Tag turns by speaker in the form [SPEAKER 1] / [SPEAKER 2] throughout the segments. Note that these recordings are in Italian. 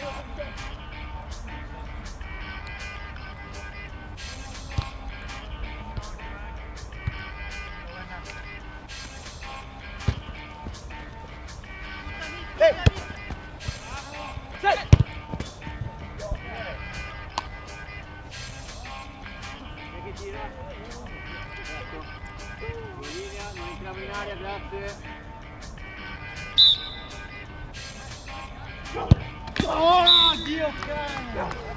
[SPEAKER 1] Ecco. In linea, non entriamo in aria, grazie.
[SPEAKER 2] Let's go.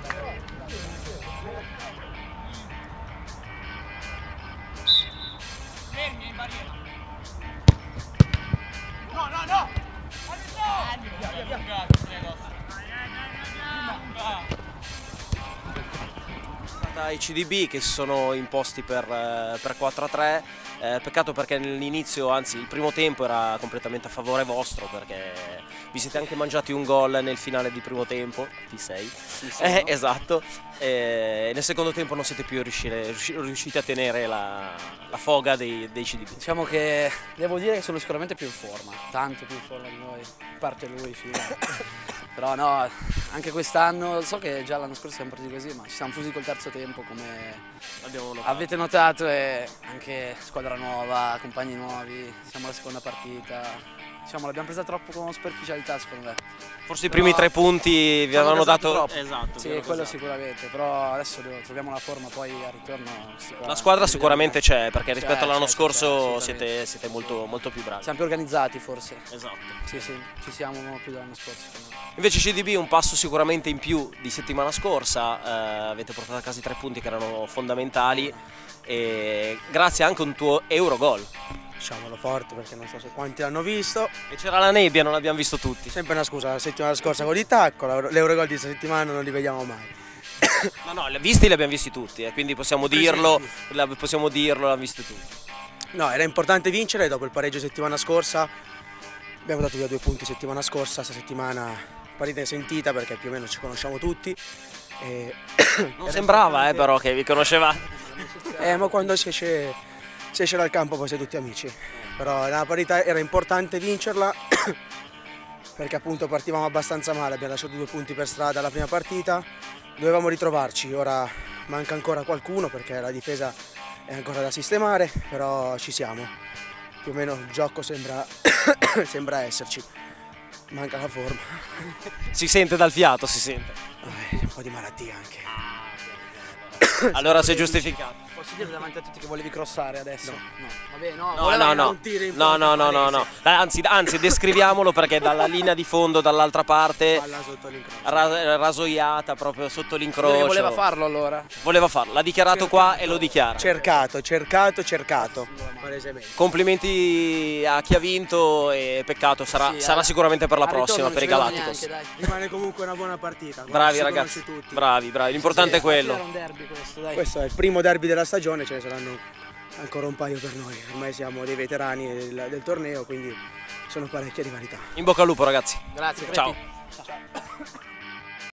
[SPEAKER 3] Dai CDB che si sono imposti per, eh, per 4-3 eh, peccato perché all'inizio anzi il primo tempo era completamente a favore vostro perché vi siete anche mangiati un gol nel finale di primo tempo ti sei. Eh, esatto. E nel secondo tempo non siete più riuscire- riusciti a tenere la, la foga dei, dei CDB
[SPEAKER 4] Diciamo che devo dire che sono sicuramente più in forma, tanto più in forma di noi, a parte lui, sì. Però no, anche quest'anno, so che già l'anno scorso siamo partiti così, ma ci siamo fusi col terzo tempo come avete notato e anche squadra nuova, compagni nuovi, siamo alla seconda partita. Diciamo l'abbiamo presa troppo con superficialità secondo me.
[SPEAKER 3] forse i
[SPEAKER 4] Però-
[SPEAKER 3] primi tre punti vi avevano dato
[SPEAKER 4] troppo.
[SPEAKER 3] esatto,
[SPEAKER 4] Sì, quello
[SPEAKER 3] gasato.
[SPEAKER 4] sicuramente, però adesso troviamo la forma, poi al ritorno
[SPEAKER 3] la squadra sicuramente c'è perché
[SPEAKER 4] C'è,
[SPEAKER 3] rispetto all'anno
[SPEAKER 4] c'è, c'è,
[SPEAKER 3] scorso
[SPEAKER 4] assolutamente.
[SPEAKER 3] siete, siete molto, molto più bravi
[SPEAKER 4] Siamo più organizzati forse.
[SPEAKER 3] esatto
[SPEAKER 4] Sì, sì, ci siamo più dell'anno scorso. secondo me.
[SPEAKER 3] Invece CDB un passo sicuramente in più di settimana scorsa, eh, avete portato a casa i tre punti che erano fondamentali e grazie anche a un tuo Eurogol.
[SPEAKER 5] Diciamolo forte perché non so se quanti l'hanno visto.
[SPEAKER 3] E c'era la nebbia, non l'abbiamo visto tutti.
[SPEAKER 5] Sempre una scusa, la settimana scorsa con i tacco, l'Euro- l'Eurogol di questa settimana non li vediamo mai.
[SPEAKER 3] No, no, li visti li abbiamo visti tutti, eh, quindi possiamo dirlo, possiamo dirlo, l'hanno visti tutti.
[SPEAKER 5] No, era importante vincere dopo il pareggio settimana scorsa. Abbiamo dato via due punti settimana scorsa, questa settimana partita sentita perché più o meno ci conosciamo tutti. E...
[SPEAKER 3] Non sembrava eh, però che vi conoscevate.
[SPEAKER 5] Eh, ma quando si esce, si esce dal campo poi si è tutti amici. Però la partita era importante vincerla perché appunto partivamo abbastanza male, abbiamo lasciato due punti per strada la prima partita, dovevamo ritrovarci, ora manca ancora qualcuno perché la difesa è ancora da sistemare, però ci siamo. Più o meno il gioco sembra, sembra esserci, manca la forma,
[SPEAKER 3] Si sente dal fiato, si sente.
[SPEAKER 5] Un po' di malattia anche.
[SPEAKER 3] Allora sei giustificato.
[SPEAKER 4] Posso dire davanti a tutti che volevi crossare adesso? No. Vabbè, no,
[SPEAKER 3] No, no, no. No, no, no, no, no. Anzi, anzi, descriviamolo perché dalla linea di fondo, dall'altra parte, ra- rasoiata proprio sotto l'incrocio.
[SPEAKER 4] Voleva farlo allora.
[SPEAKER 3] Voleva farlo, l'ha dichiarato qua e lo dichiara.
[SPEAKER 5] Cercato, cercato, cercato.
[SPEAKER 3] Complimenti a chi ha vinto e peccato, sarà,
[SPEAKER 4] Sì,
[SPEAKER 3] sarà
[SPEAKER 4] al-
[SPEAKER 3] sicuramente per la prossima, per i Galacticos.
[SPEAKER 4] neanche.
[SPEAKER 5] Rimane comunque una buona partita.
[SPEAKER 3] Bravi ragazzi,
[SPEAKER 5] tutti.
[SPEAKER 3] bravi, bravi, l'importante è quello.
[SPEAKER 4] Era un derby questo, dai.
[SPEAKER 5] Questo è il primo derby della stagione, ce ne saranno ancora un paio per noi. Ormai siamo dei veterani del, del torneo, quindi sono parecchie rivalità.
[SPEAKER 3] In bocca al lupo ragazzi.
[SPEAKER 4] Grazie,
[SPEAKER 3] Ciao.
[SPEAKER 4] Ciao.